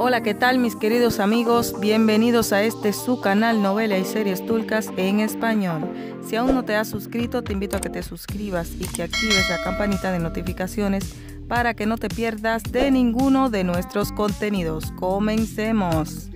Hola, ¿qué tal mis queridos amigos? Bienvenidos a este su canal Novela y Series Tulcas en español. Si aún no te has suscrito, te invito a que te suscribas y que actives la campanita de notificaciones para que no te pierdas de ninguno de nuestros contenidos. Comencemos.